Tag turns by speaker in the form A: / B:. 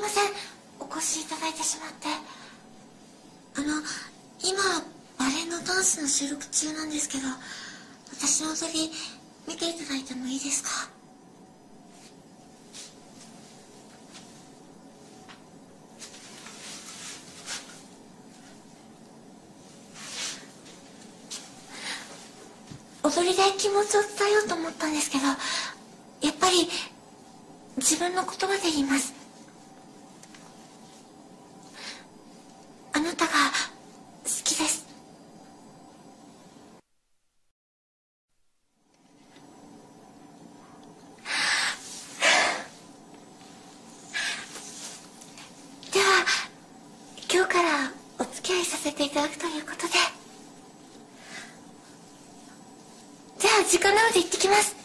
A: ません。お越しいただいてしまって。あの今バレエのダンスの収録中なんですけど私の踊り見ていただいてもいいですか？踊りで気持ちを伝えようと思ったんですけどやっぱり自分の言葉で言いますあなたが好きですでは今日からお付き合いさせていただくということで。じゃあ時間なので行ってきます。